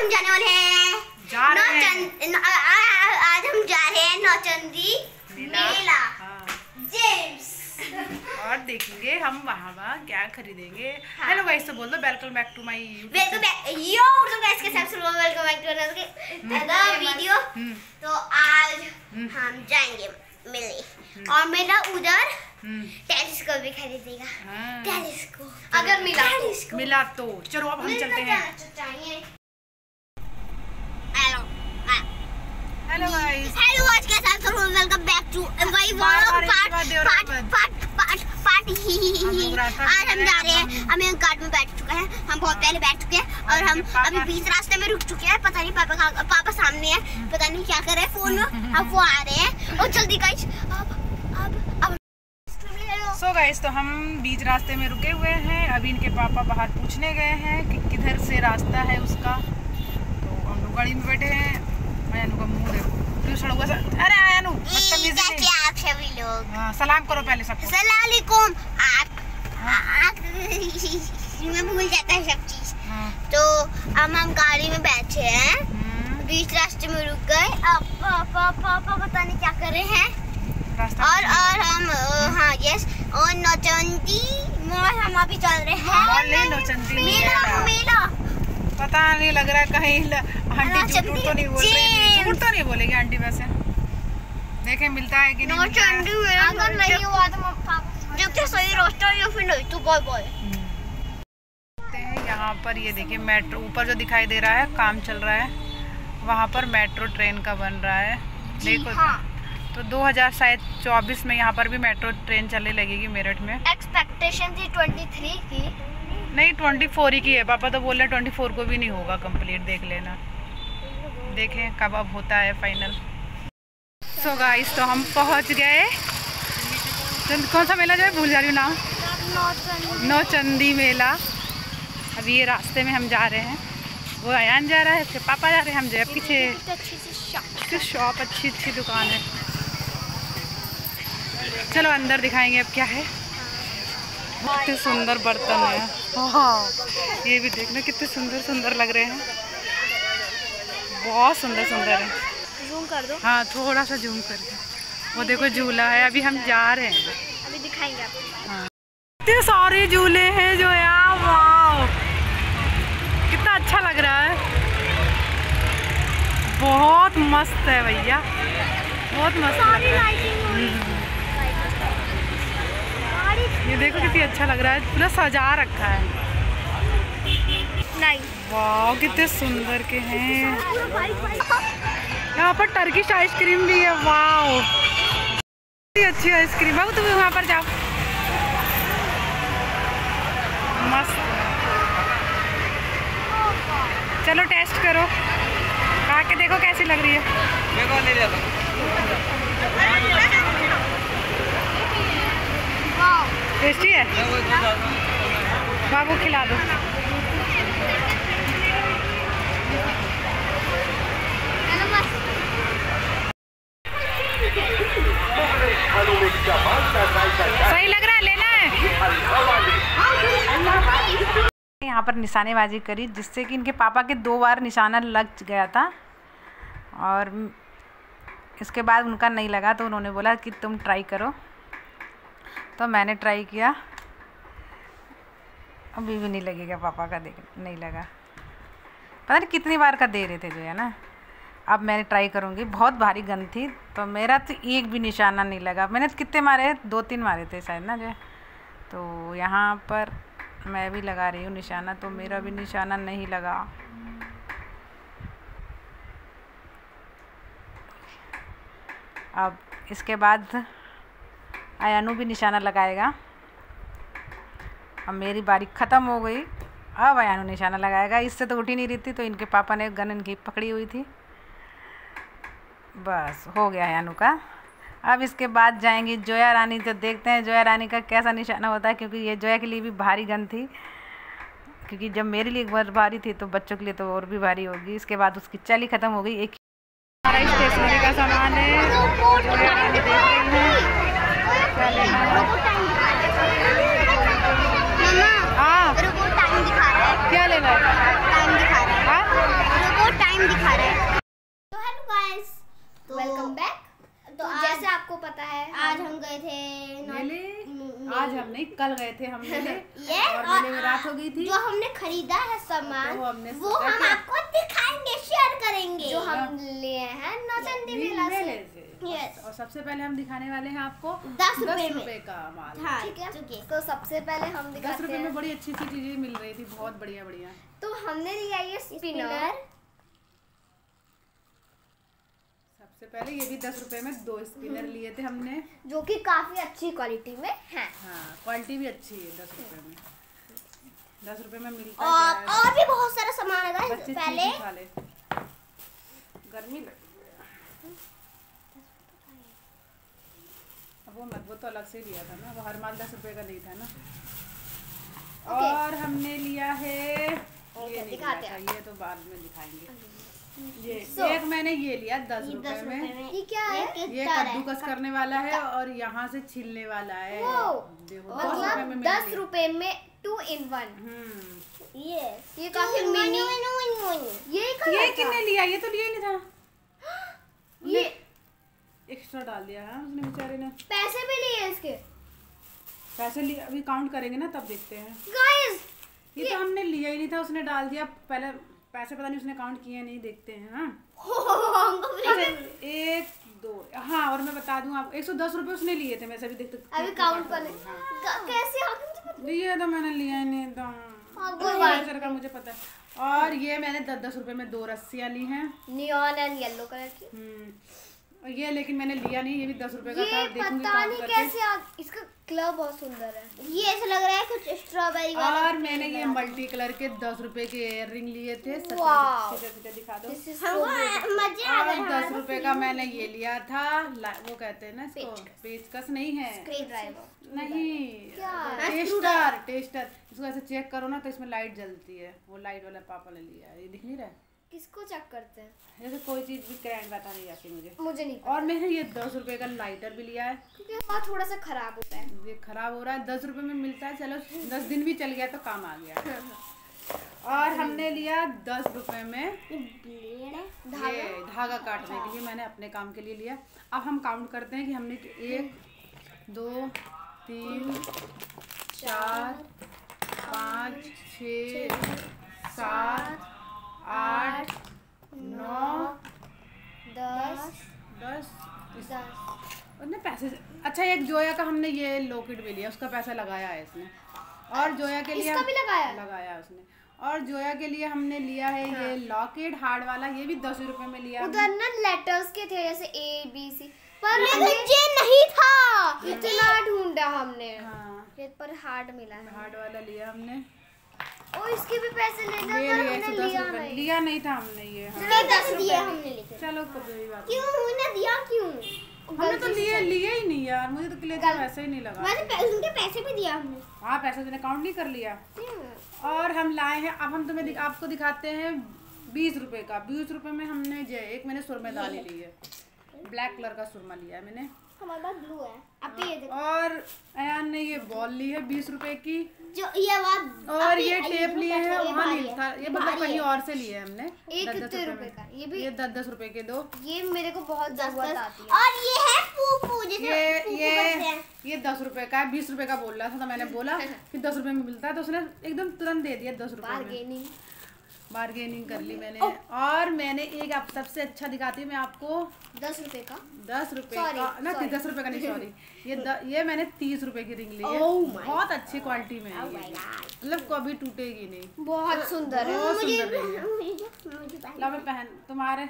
हम जाने वाले हैं। जा रहे हैं। आज हम जा रहे हैं नौचंदी मेला। हाँ। जेम्स। और देखेंगे हम वहाँ वहाँ क्या खरीदेंगे। हेलो गाइस तो बोल दो welcome back to my welcome back yo तो गाइस के साथ welcome back to another video तो आज हम जाएँगे मेले और मेरा उधर टेलीस्कोप भी खरीदेगा। हाँ। टेलीस्कोप। अगर मिला मिला तो। चलो अब हम चलते हैं हेलो हेलो गाइस हेलो आज के साथ वेलकम बैक टू वाला part part part part part ही आज हम जा रहे हैं हम में बैठ चुके हैं हम बहुत पहले बैठ चुके हैं और हम अभी बीच रास्ते में रुक चुके हैं पता नहीं पापा पापा सामने है पता नहीं क्या कर रहे हैं फ़ोन में। अब वो आ रहे हैं। और जल्दी गाइस अब अब अब सो गाइस तो हम बीच रास्ते में रुके हुए हैं। अभी इनके पापा बाहर पूछने गए हैं कि किधर से रास्ता है उसका। तो हम लोग गाड़ी में बैठे हैं। अयानु का मुँह देखो। क्यों हुआ अरे अयानु बदतमीजी क्या नहीं। क्या आप सभी लोग। हाँ, सलाम करो पहले सबको। सलाम अलैकुम आप आप मैं भूल जाता है सब चीज़। हाँ, तो अब हम गाड़ी में बैठे हैं। हम्म, बीच रास्ते में रुक गए। अब पापा पापा पता नहीं क्या कर रहे हैं। और और हम हाँ यस और नौचंदी मॉल हम अभी चल रहे हैं। मेला मेला। मेला। पता नहीं लग रहा कहीं आंटी झूठ झूठ तो नहीं बोल रही। झूठ तो नहीं बोलेगी आंटी वैसे। देखे मिलता है कि नहीं मिलता है। अगर नहीं हुआ तो मैं जब तक सही रास्ता या फिर नहीं तो बाय बाय यहाँ पर ये देखिए मेट्रो ऊपर जो दिखाई दे रहा है काम चल रहा है वहाँ पर मेट्रो ट्रेन का बन रहा है। देखो हाँ। तो 2000 शायद चौबीस में यहाँ पर भी मेट्रो ट्रेन चलने लगेगी मेरठ में। एक्सपेक्टेशन थी 23 की। नहीं 24 ही की है पापा तो बोल रहे हैं 24 को भी नहीं होगा कंप्लीट देख लेना। देखें कब अब होता है फाइनल सो गाइस तो हम पहुँच गए। कौन सा मेला जो है? भूल जा रही हूँ नाम। नौचंदी मेला। अब ये रास्ते में हम जा रहे हैं। वो अयान जा रहा है उसके पापा जा रहे हैं, हम जो है पीछे। शॉप अच्छी अच्छी दुकान है। चलो अंदर दिखाएँगे अब क्या है। कितने सुंदर बर्तन है। वाह ये भी देखना, कितने सुंदर सुंदर लग रहे हैं। बहुत सुंदर सुंदर है। जूम कर दो। हाँ थोड़ा सा जूम करके वो देखो झूला है अभी हम जा रहे हैं। अभी दिखाएँगे आपको। इतने सारे झूले हैं जो यार वाह कितना अच्छा लग रहा है। बहुत मस्त है भैया। बहुत मस्त लग रहा है। ये देखो कितनी अच्छा लग रहा है। पूरा सजा रखा है। वाह कितने सुंदर के हैं। यहाँ पर टर्किश आइसक्रीम भी है वाह। अच्छी आइसक्रीम बाबू तुम वहाँ पर जाओ। मस्त। चलो टेस्ट करो। खा के देखो कैसी लग रही है। टेस्टी है। बाबू खिला दो सही लग रहा है लेना है यहाँ पर निशानेबाजी करी, जिससे कि इनके पापा के दो बार निशाना लग गया था और इसके बाद उनका नहीं लगा तो उन्होंने बोला कि तुम ट्राई करो। तो मैंने ट्राई किया। अभी भी नहीं लगेगा पापा का देख, नहीं लगा। पता नहीं कितनी बार का दे रहे थे जो है ना। अब मैंने ट्राई करूँगी। बहुत भारी गन थी तो मेरा तो एक भी निशाना नहीं लगा। मैंने तो कितने मारे दो तीन मारे थे शायद ना जो तो यहाँ पर मैं भी लगा रही हूँ निशाना तो मेरा भी निशाना नहीं लगा। अब इसके बाद अयानु भी निशाना लगाएगा। अब मेरी बारी ख़त्म हो गई। अब अयानु निशाना लगाएगा। इससे तो उठी नहीं रही थी तो इनके पापा ने गन इनकी पकड़ी हुई थी। बस, हो गया अयानु का। अब इसके बाद जाएँगी जोया रानी तो देखते हैं जोया रानी का कैसा निशाना होता है क्योंकि ये जोया के लिए भी भारी गन थी। क्योंकि जब मेरे लिए एक बार भारी थी तो बच्चों के लिए तो और भी भारी होगी। इसके बाद उसकी चली ख़त्म हो गई एक स्टेशनरी का सामान है। वेलकम हाँ। हाँ? बैक तो, तो आज, जैसे आपको पता है आज हम गए थे मेले आज हम नहीं कल गए थे हम ये और, और रात हो गई थी। जो हमने खरीदा है सामान तो वो, वो हम आपको दिखाएँगे शेयर करेंगे। जो हम लिए हैं नौचंदी मेला से। Yes. और सबसे पहले हम दिखाने वाले हैं आपको दस रुपए का माल। हाँ, ठीक है? तो सबसे पहले हम दिखाते दस रुपए में बड़ी अच्छी अच्छी चीज़ें मिल रही थी बहुत बढ़िया बढ़िया तो हमने लिया ये स्पिनर सबसे पहले ये भी दस रुपए में दो स्पिनर लिए थे हमने। जो कि काफ़ी अच्छी क्वालिटी में है। हाँ क्वालिटी भी अच्छी है दस रुपए में। दस रुपए में मिलता और है? और भी बहुत सारा सामान है। बच्चे पहले गर्मी लग है। अब वो मत वो तो अलग से लिया था ना वो हर माल दस रुपए का नहीं था ना। और हमने लिया है ये नहीं दिखाते ये तो बाद में दिखाएँगे। ये So- एक मैंने ये लिया दस ये रुपए में। में। ये क्या है? ये कद्दूकस करने वाला है और यहाँ से छीलने वाला है। दस रुपए में मतलब दस। रुपए में टू इन वन हम्म। ये ये काफ़ी मिनी ये ये किसने लिया? ये तो लिया ही नहीं था। ये एक्स्ट्रा डाल दिया है उसने बेचारे ने। पैसे भी लिए इसके। पैसे लिए अभी काउंट करेंगे ना तब देखते हैं। गाइस ये तो हमने लिया ही नहीं था उसने डाल दिया। पहले पैसे पता नहीं उसने काउंट किए नहीं देखते हैं हाँ। अच्छा, एक दो हाँ और मैं बता दूँ आप एक सौ दस रुपये उसने लिए थे मैं सभी देखते अभी काउंट करने कैसे लिए तो मैंने लिया नहीं एकदम हाँ, का मुझे पता है। और ये मैंने दस दस रुपये में दो रस्सियाँ ली हैं। नियॉन एंड येलो कलर की। हम्म, और ये लेकिन मैंने लिया नहीं ये भी दस रुपए का था देखूँगी पता नहीं कैसे आ, इसका कलर बहुत सुंदर है। ये ऐसा लग रहा है कुछ स्ट्रॉबेरी वाला और मैंने ये मल्टी कलर के दस रुपए के इयर रिंग लिए थे दिखा दो। आ और दस रुपए का मैंने ये लिया था वो कहते हैं ना इसको पेचकस नहीं है। नहीं टेस्टर टेस्टर इसको ऐसे चेक करो ना तो इसमें लाइट जलती है। वो लाइट वाला पापा ने लिया ये दिख नहीं रहा है? किसको चेक करते हैं? जैसे कोई चीज़ भी क्रैंड बता नहीं जाती मुझे। मुझे नहीं और मैंने ये दस रुपए का लाइटर भी लिया है। क्योंकि हमारा थोड़ा सा खराब होता है। ये खराब हो रहा है दस रुपए में मिलता है चलो दस दिन भी चल गया तो काम आ गया। और हमने लिया दस रुपए में ये धागा। काटने के लिए मैंने अपने काम के लिए लिया। अब हम काउंट करते हैं कि हमने एक दो तीन चार पाँच छ सात आठ नौ दस दस। उसने पैसे अच्छा एक जोया का हमने ये लॉकेट भी लिया उसका पैसा लगाया है इसने। और जोया के लिए इसका भी लगाया? लगाया उसने। और जोया के लिए हमने लिया है ये लॉकेट हार्ड वाला ये भी दस रुपए में लिया उधर ना लेटर्स के थे जैसे ए बी सी पर ये नहीं था। इतना ढूंढा हमने। हाँ। पर हार्ड मिला है। हार्ड वाला लिया हमने। और इसके भी पैसे ले पर लिया एक हमने लिया नहीं। लिया नहीं था हमने ये हाँ। दस दिए हमने लेके चलो कोई बात। क्यों? हमने दिया क्यों? हमने तो लिए लिए ही नहीं यार मुझे तो क्लियर तो वैसे ही नहीं लगा। मैंने उनके पैसे भी दिया हमने। हाँ पैसे तूने काउंट नहीं कर लिया। और हम लाए हैं अब हम तुम्हें आपको दिखाते हैं बीस रुपए का। बीस रुपए में हमने जे एक मैंने सुरमेदानी ली है। ब्लैक कलर का सुरमा लिया है मैंने। हमारे पास ब्लू है। देखो। और अयान ने ये बॉल ली है बीस रुपए की। जो ये बात और ये टेप लिए हैं वहाँ नहीं था ये मतलब कहीं और से लिए हमने। एक कितने रुपए का? ये भी ये दस दस रुपए के दो। ये मेरे को बहुत ज़रूरत आती है। और ये है पूपू जैसे ये ये ये दस रुपए का है बीस रुपए का बोल रहा था तो मैंने बोला कि दस रुपए में मिलता है तो उसने एकदम तुरंत दे दिया दस रुपए बार्गेनिंग कर ली मैंने। और मैंने एक आप सबसे अच्छा दिखाती हूँ मैं आपको। दस रुपए का। दस रुपए का? ना दस रुपए का नहीं सॉरी ये द, ये मैंने तीस रुपए की रिंग ली है। Oh बहुत अच्छी क्वालिटी में है Oh ये my God. मतलब कभी टूटेगी नहीं। बहुत सुंदर है। बहुत सुंदर है ला मैं पहन तुम्हारे।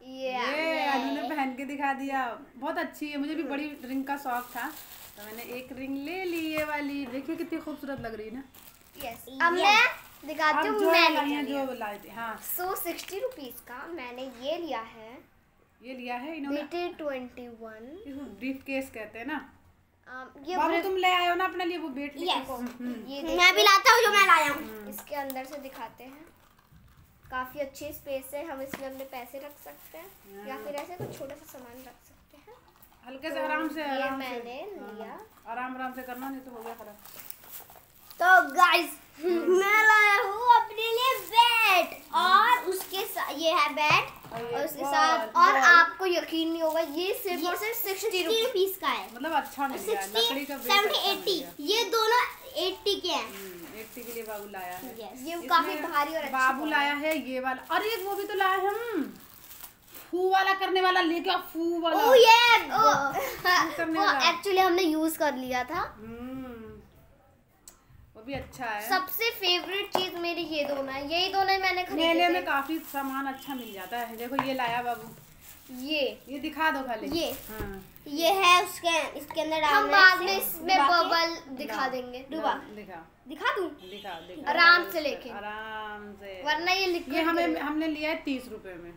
ये ये ने पहन के दिखा दिया। बहुत अच्छी है। मुझे भी बड़ी रिंग का शौक था। तो मैंने एक रिंग ले ली ये वाली। देखिए कितनी खूबसूरत लग रही है ना। यस अब मैं दिखाती हूँ मैंने जो लाए थे हाँ। सो सिक्सटी रुपीज़ का मैंने ये लिया है। ये लिया है इन्होंने? बीटी ट्वेंटी वन इसको ब्रीफ केस कहते हैं ना? ये बाबू तुम ले आए हो ना अपने लिए वो बेट Yes. ये मैं भी लाता हूँ जो मैं लाया हूँ। इसके अंदर से दिखाते हैं। काफ़ी अच्छी स्पेस है। हम इसमें अपने पैसे रख सकते हैं। या फिर ऐसे कुछ छोटा सा सामान रख सकते हैं। हल्के से आराम से आराम से। मैंने हाँ, लिया। आराम आराम से करना नहीं तो हो गया खराब तो गाइस मैं लाया हूँ अपने लिए बैट और उसके सा- ये है बैट और उसके साथ और आपको यकीन नहीं होगा ये सिर्फ़ और सिर्फ़ सिक्सटी रुपीज़ का है। मतलब अच्छा मिल गया लकड़ी का सिक्सटी सेवेंटी एट्टी ये दोनों एट्टी के हैं। हम्म, एट्टी के लिए बाबू लाया है। Yes. ये काफ़ी भारी और अच्छा बाबू लाया है ये वाला। अरे एक वो भी तो लाया है हम। फू वाला करने वाला लेके आओ फू वाला। ओ ये वो एक्चुअली हमने यूज़ कर लिया था। हम्म, वो भी अच्छा है। सबसे फेवरेट चीज़ मेरी ये दोनों है। यही दोनों मैंने मेले खरीदे में काफ़ी सामान अच्छा मिल जाता है। देखो ये लाया बाबू। ये। ये दिखा दो खाली। ये। हाँ। ये है उसके इसके अंदर हम बाद में इसमें बबल दिखा देंगे। डुबा। दिखा। दिखा दूँ? दिखा दिखा। आराम से लेके। आराम से। वरना ये लिख ये हमें हमने लिया है तीस रुपए में।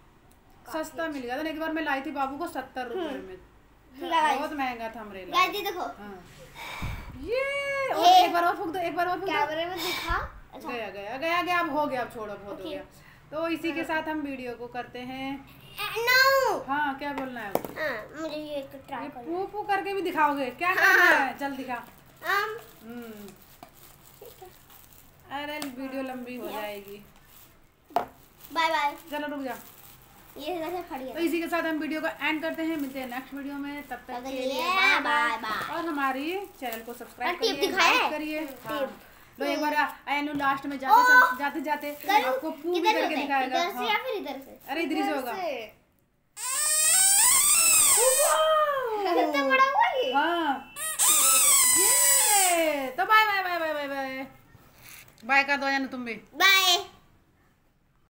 सस्ता मिल गया था एक बार मैं लाई थी बाबू को सत्तर रुपए में। बहुत महँगा था हमरे ये देखो। हाँ। ये! और ये। एक बार और फूक दो एक बार और फूक दो। कैमरे में दिखा। गया गया गया गया अब हो गया अब छोड़ो बहुत हो गया। तो इसी के साथ हम वीडियो को करते हैं। नो हाँ क्या बोलना है? हाँ मुझे ये ट्राई पू पू करके भी दिखाओगे? क्या करना है। चल दिखा। Um, हम्म। अरे वीडियो लंबी हो जाएगी। बाय बाय चलो रुक जा। ये खड़ी तो इसी के साथ हम वीडियो को एंड करते हैं। मिलते हैं नेक्स्ट वीडियो में। तब तक के लिए बाय बाय। और हमारी चैनल को सब्सक्राइब करिए है? करिए। हाँ। लो एक बार आयनु लास्ट में जाते जाते जाते आपको पू भी करके दिखाएगा इधर से। या फिर इधर से? अरे इधर से होगा। कितना बड़ा हुआ ये? हाँ। ये तो bye bye bye bye bye bye bye कर दो जाना तुम भी। बाय